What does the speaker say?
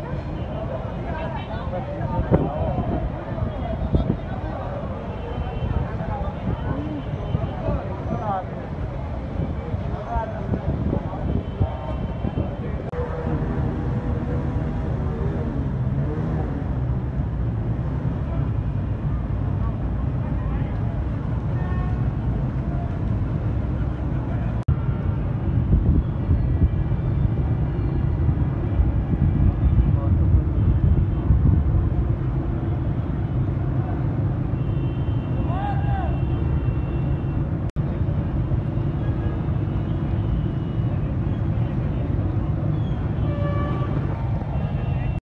brother?